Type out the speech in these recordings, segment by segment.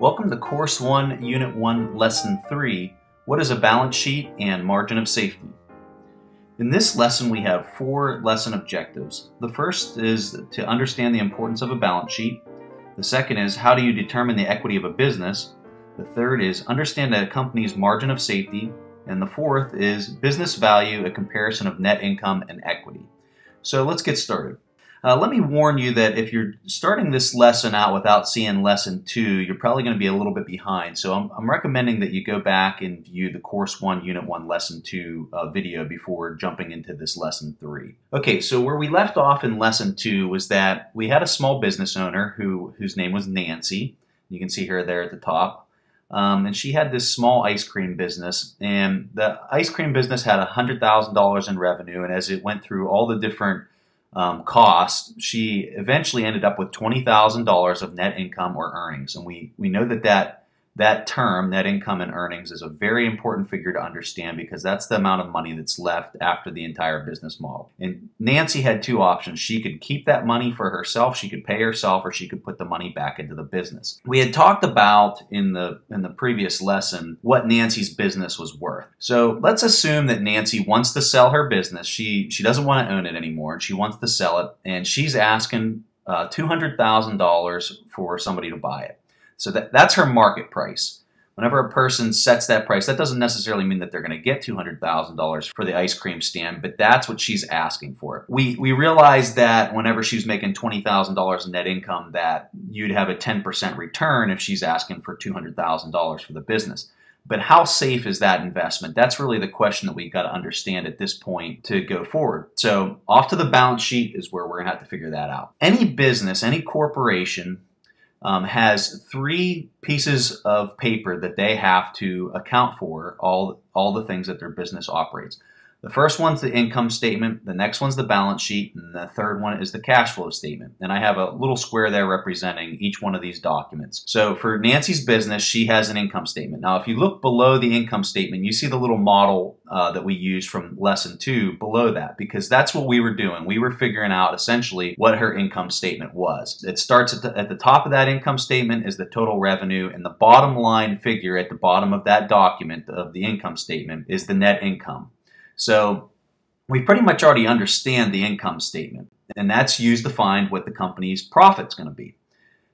Welcome to Course 1, Unit 1, Lesson 3, What is a Balance Sheet and Margin of Safety? In this lesson we have four lesson objectives. The first is to understand the importance of a balance sheet. The second is how do you determine the equity of a business. The third is understand a company's margin of safety. And the fourth is business value, a comparison of net income and equity. So let's get started. Uh, let me warn you that if you're starting this lesson out without seeing lesson two, you're probably going to be a little bit behind. So I'm, I'm, recommending that you go back and view the course one, unit one, lesson two uh, video before jumping into this lesson three. Okay, so where we left off in lesson two was that we had a small business owner who whose name was Nancy. You can see her there at the top. Um, and she had this small ice cream business, and the ice cream business had $100,000 in revenue. And as it went through all the different um, cost, she eventually ended up with $20,000 of net income or earnings. And we, we know that, that that term, net income and earnings, is a very important figure to understand because that's the amount of money that's left after the entire business model. And Nancy had two options. She could keep that money for herself, she could pay herself, or she could put the money back into the business. We had talked about in the in the previous lesson what Nancy's business was worth. So let's assume that Nancy wants to sell her business. She she doesn't want to own it anymore and she wants to sell it and she's asking uh, $200,000 for somebody to buy it. So that, that's her market price. Whenever a person sets that price, that doesn't necessarily mean that they're going to get $200,000 for the ice cream stand, but that's what she's asking for. We, we realized that whenever she's making $20,000 in net income, that you'd have a 10% return if she's asking for $200,000 for the business. But how safe is that investment? That's really the question that we've got to understand at this point to go forward. So, off to the balance sheet is where we're going to have to figure that out. Any business, any corporation um, has three pieces of paper that they have to account for all all the things that their business operates. The first one's the income statement, the next one's the balance sheet, and the third one is the cash flow statement. And I have a little square there representing each one of these documents. So for Nancy's business, she has an income statement. Now, if you look below the income statement, you see the little model uh, that we used from lesson two below that, because that's what we were doing. We were figuring out essentially what her income statement was. It starts at the, at the top of that income statement is the total revenue, and the bottom line figure at the bottom of that document of the income statement is the net income. So we pretty much already understand the income statement, and that's used to find what the company's profit's going to be.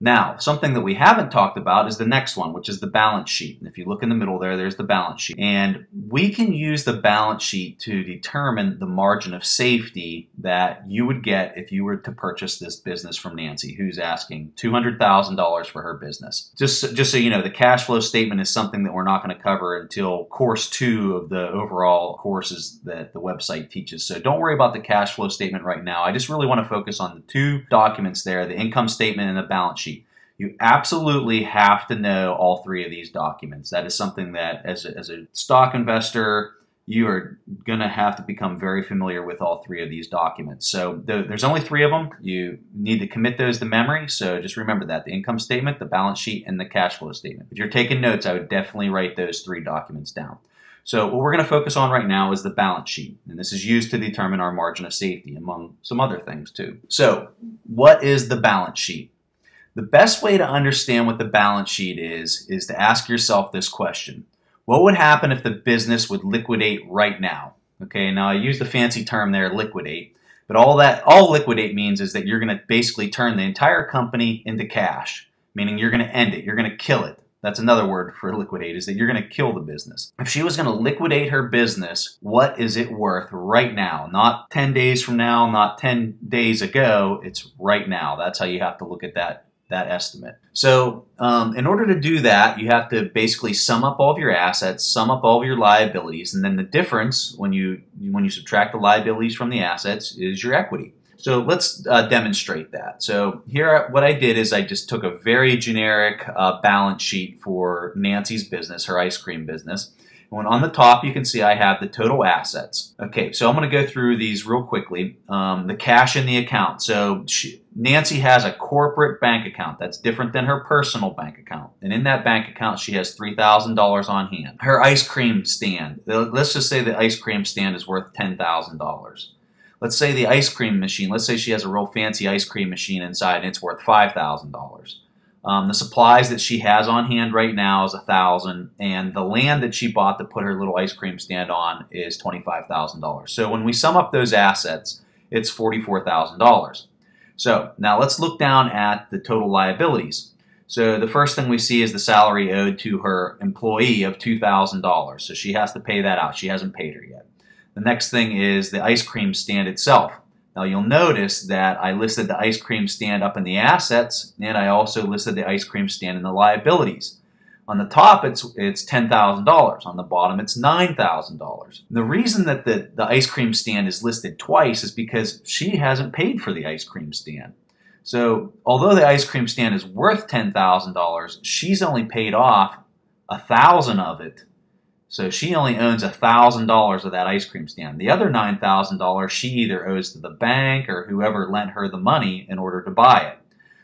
Now, something that we haven't talked about is the next one, which is the balance sheet. And if you look in the middle there, there's the balance sheet. And we can use the balance sheet to determine the margin of safety that you would get if you were to purchase this business from Nancy, who's asking $200,000 for her business. Just, just so you know, the cash flow statement is something that we're not going to cover until course two of the overall courses that the website teaches. So don't worry about the cash flow statement right now. I just really want to focus on the two documents there, the income statement and the balance sheet sheet. You absolutely have to know all three of these documents. That is something that, as a, as a stock investor, you are going to have to become very familiar with all three of these documents. So there's only three of them. You need to commit those to memory. So just remember that the income statement, the balance sheet, and the cash flow statement. If you're taking notes, I would definitely write those three documents down. So what we're going to focus on right now is the balance sheet. And this is used to determine our margin of safety, among some other things too. So what is the balance sheet? The best way to understand what the balance sheet is, is to ask yourself this question. What would happen if the business would liquidate right now? Okay, now I use the fancy term there, liquidate, but all that, all liquidate means is that you're going to basically turn the entire company into cash, meaning you're going to end it, you're going to kill it. That's another word for liquidate, is that you're going to kill the business. If she was going to liquidate her business, what is it worth right now? Not 10 days from now, not 10 days ago, it's right now. That's how you have to look at that that estimate. So um, in order to do that, you have to basically sum up all of your assets, sum up all of your liabilities, and then the difference when you when you subtract the liabilities from the assets is your equity. So let's uh, demonstrate that. So here, what I did is I just took a very generic uh, balance sheet for Nancy's business, her ice cream business. And on the top, you can see I have the total assets. Okay, so I'm going to go through these real quickly. Um, the cash in the account. So she, Nancy has a corporate bank account that's different than her personal bank account. And in that bank account, she has $3,000 on hand. Her ice cream stand, let's just say the ice cream stand is worth $10,000. Let's say the ice cream machine, let's say she has a real fancy ice cream machine inside and it's worth $5,000. Um, the supplies that she has on hand right now is a thousand, and the land that she bought to put her little ice cream stand on is twenty-five thousand dollars. So when we sum up those assets, it's forty-four thousand dollars. So now let's look down at the total liabilities. So the first thing we see is the salary owed to her employee of $2,000. So she has to pay that out. She hasn't paid her yet. The next thing is the ice cream stand itself. Now you'll notice that I listed the ice cream stand up in the assets and I also listed the ice cream stand in the liabilities. On the top, it's it's ten thousand dollars. On the bottom, it's nine thousand dollars. The reason that the, the ice cream stand is listed twice is because she hasn't paid for the ice cream stand. So although the ice cream stand is worth ten thousand dollars, she's only paid off a thousand of it so she only owns $1,000 of that ice cream stand. The other $9,000 she either owes to the bank or whoever lent her the money in order to buy it.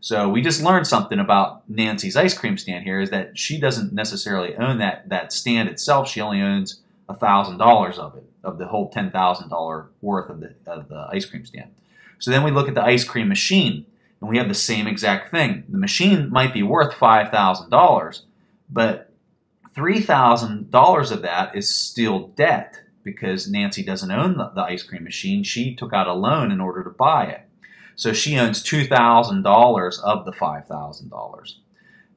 So we just learned something about Nancy's ice cream stand here is that she doesn't necessarily own that, that stand itself. She only owns $1,000 of it, of the whole $10,000 worth of the, of the ice cream stand. So then we look at the ice cream machine and we have the same exact thing. The machine might be worth $5,000, but $3,000 of that is still debt because Nancy doesn't own the, the, ice cream machine. She took out a loan in order to buy it. So she owns $2,000 of the $5,000.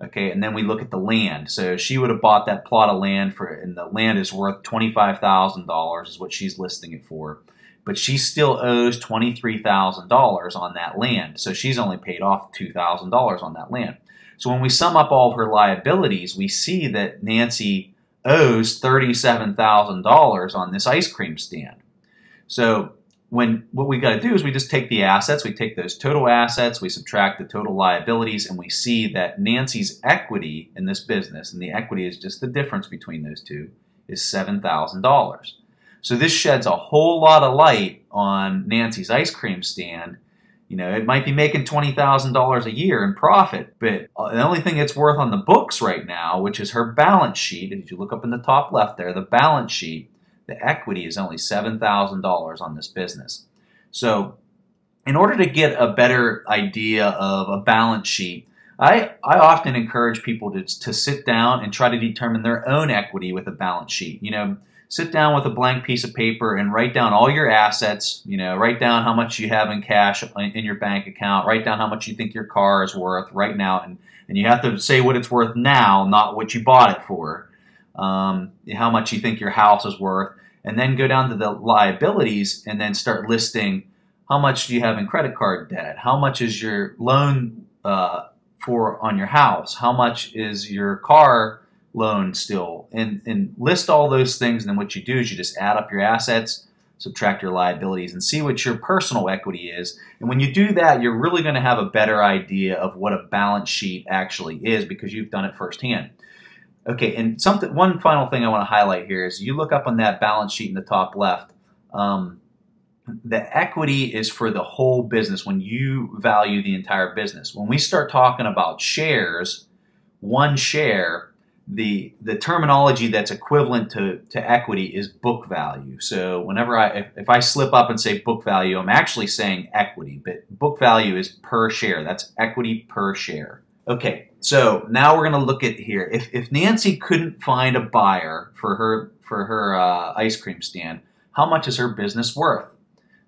Okay, and then we look at the land. So she would have bought that plot of land for, and the land is worth $25,000 is what she's listing it for. But she still owes $23,000 on that land. So she's only paid off $2,000 on that land. So when we sum up all of her liabilities, we see that Nancy owes $37,000 on this ice cream stand. So when what we got to do is we just take the assets, we take those total assets, we subtract the total liabilities, and we see that Nancy's equity in this business, and the equity is just the difference between those two, is $7,000. So this sheds a whole lot of light on Nancy's ice cream stand you know, it might be making $20,000 a year in profit, but uh, the only thing it's worth on the books right now, which is her balance sheet, if you look up in the top left there, the balance sheet, the equity is only $7,000 on this business. So, in order to get a better idea of a balance sheet, I, I often encourage people to, to sit down and try to determine their own equity with a balance sheet. You know, sit down with a blank piece of paper and write down all your assets. You know, write down how much you have in cash in your bank account. Write down how much you think your car is worth right now, and and you have to say what it's worth now, not what you bought it for. Um, how much you think your house is worth, and then go down to the liabilities and then start listing how much do you have in credit card debt, how much is your loan uh, for on your house, how much is your car loan still and, and list all those things. And then what you do is you just add up your assets, subtract your liabilities, and see what your personal equity is. And when you do that, you're really going to have a better idea of what a balance sheet actually is because you've done it firsthand. Okay, and something one final thing I want to highlight here is you look up on that balance sheet in the top left. Um, the equity is for the whole business when you value the entire business. When we start talking about shares, one share the the terminology that's equivalent to, to equity is book value. So whenever I if, if, I slip up and say book value, I'm actually saying equity, but book value is per share. That's equity per share. Okay, so now we're to look at here. If if Nancy couldn't find a buyer for her for her uh, ice cream stand, how much is her business worth?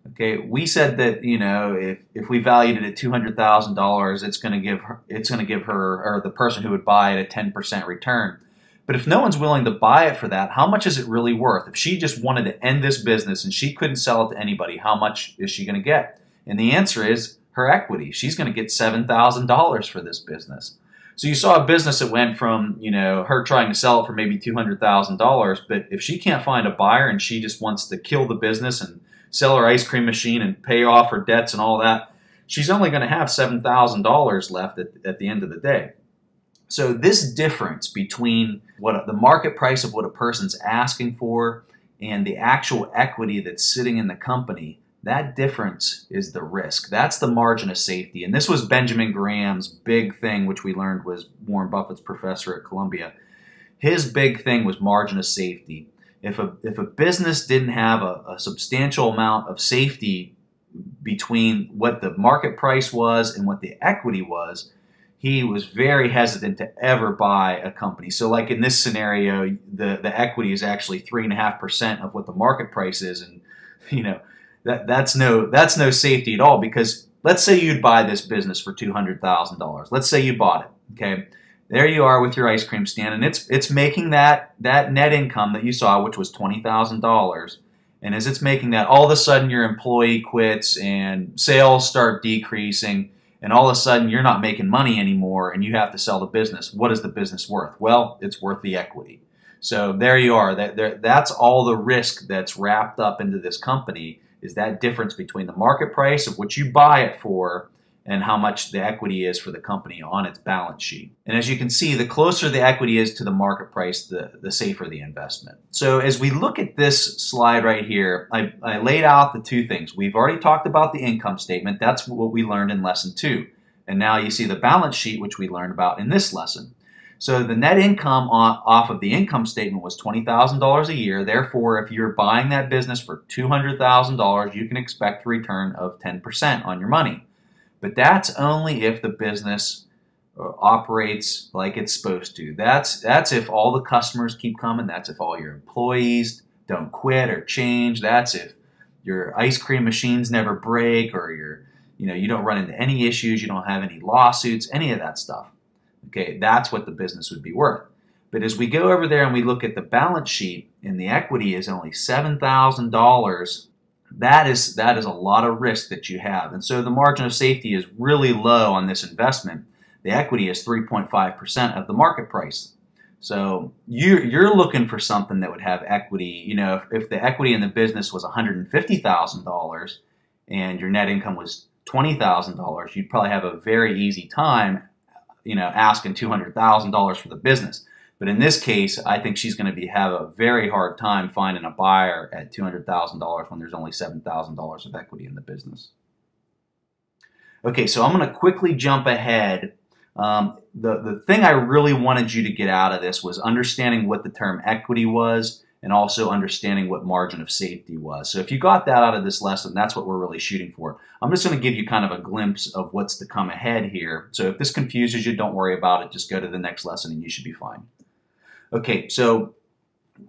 Okay, we said that you know if, if we valued it at two hundred thousand dollars, it's going to give her it's going to give her or the person who would buy it a ten percent return. But if no one's willing to buy it for that, how much is it really worth? If she just wanted to end this business and she couldn't sell it to anybody, how much is she going to get? And the answer is her equity. She's going to get seven thousand dollars for this business. So you saw a business that went from you know her trying to sell it for maybe two hundred thousand dollars, but if she can't find a buyer and she just wants to kill the business and sell her ice cream machine and pay off her debts and all that, she's only going to have $7,000 left at, at the end of the day. So this difference between what the market price of what a person's asking for and the actual equity that's sitting in the company, that difference is the risk. That's the margin of safety. And this was Benjamin Graham's big thing, which we learned was Warren Buffett's professor at Columbia. His big thing was margin of safety if a if a business didn't have a, a, substantial amount of safety between what the market price was and what the equity was, he was very hesitant to ever buy a company. So, like in this scenario, the, the equity is actually three and a half percent of what the market price is, and you know that that's no that's no safety at all. Because let's say you'd buy this business for two hundred thousand dollars. Let's say you bought it. Okay, there you are with your ice cream stand, and it's it's making that that net income that you saw, which was twenty thousand dollars. And as it's making that, all of a sudden your employee quits and sales start decreasing and all of a sudden you're not making money anymore and you have to sell the business. What is the business worth? Well, it's worth the equity. So there you are. That, that's all the risk that's wrapped up into this company is that difference between the market price of what you buy it for and how much the equity is for the company on its balance sheet. And as you can see, the closer the equity is to the market price, the, the safer the investment. So as we look at this slide right here, I, I laid out the two things. We've already talked about the income statement. That's what we learned in lesson two. And now you see the balance sheet, which we learned about in this lesson. So the net income off of the income statement was $20,000 a year. Therefore, if you're buying that business for $200,000, you can expect a return of 10% on your money. But that's only if the business uh, operates like it's supposed to. That's that's if all the customers keep coming. That's if all your employees don't quit or change. That's if your ice cream machines never break or your you know you don't run into any issues. You don't have any lawsuits. Any of that stuff. Okay, that's what the business would be worth. But as we go over there and we look at the balance sheet, and the equity is only seven thousand dollars that is that is a lot of risk that you have. And so the margin of safety is really low on this investment. The equity is 3.5% of the market price. So you're, you're looking for something that would have equity. You know, if, if the equity in the business was $150,000 and your net income was $20,000, you'd probably have a very easy time, you know, asking $200,000 for the business. But in this case, I think she's going to be have a very hard time finding a buyer at $200,000 when there's only $7,000 of equity in the business. Okay, so I'm going to quickly jump ahead. Um, the, the thing I really wanted you to get out of this was understanding what the term equity was and also understanding what margin of safety was. So if you got that out of this lesson, that's what we're really shooting for. I'm just going to give you kind of a glimpse of what's to come ahead here. So if this confuses you, don't worry about it. Just go to the next lesson and you should be fine. Okay, so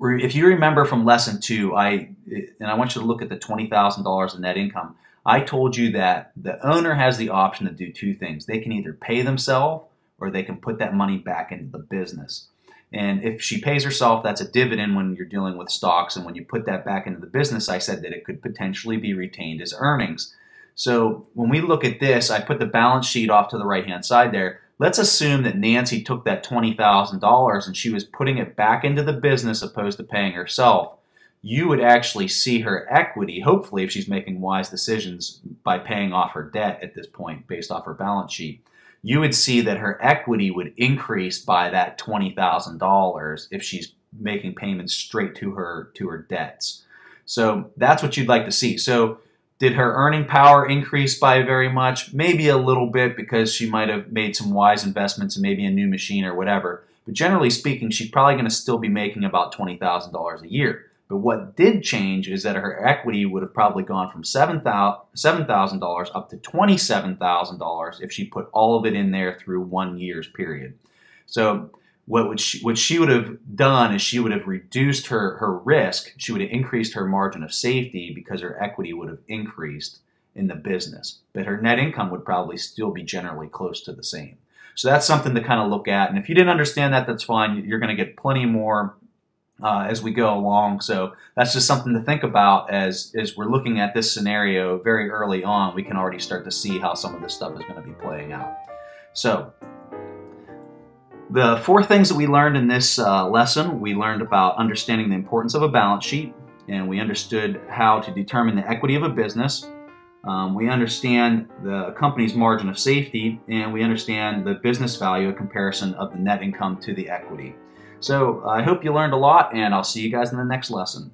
if you remember from lesson two, I and I want you to look at the twenty thousand dollars in net income. I told you that the owner has the option to do two things. They can either pay themselves or they can put that money back into the business. And if she pays herself, that's a dividend when you're dealing with stocks. And when you put that back into the business, I said that it could potentially be retained as earnings. So when we look at this, I put the balance sheet off to the right hand side there. Let's assume that Nancy took that $20,000 and she was putting it back into the business opposed to paying herself. You would actually see her equity, hopefully, if she's making wise decisions by paying off her debt at this point based off her balance sheet. You would see that her equity would increase by that $20,000 if she's making payments straight to her to her debts. So that's what you'd like to see. So did her earning power increase by very much? Maybe a little bit because she might have made some wise investments and maybe a new machine or whatever. But generally speaking, she's probably going to still be making about $20,000 a year. But what did change is that her equity would have probably gone from $7,000 up to $27,000 if she put all of it in there through one year's period. So what would she, what she would have done is she would have reduced her, her risk. She would have increased her margin of safety because her equity would have increased in the business. But her net income would probably still be generally close to the same. So that's something to kind of look at. And if you didn't understand that, that's fine. You're going to get plenty more uh, as we go along. So that's just something to think about as, as we're looking at this scenario very early on. We can already start to see how some of this stuff is going to be playing out. So the four things that we learned in this uh, lesson, we learned about understanding the importance of a balance sheet, and we understood how to determine the equity of a business. Um, we understand the company's margin of safety, and we understand the business value, a comparison of the net income to the equity. So I hope you learned a lot, and I'll see you guys in the next lesson.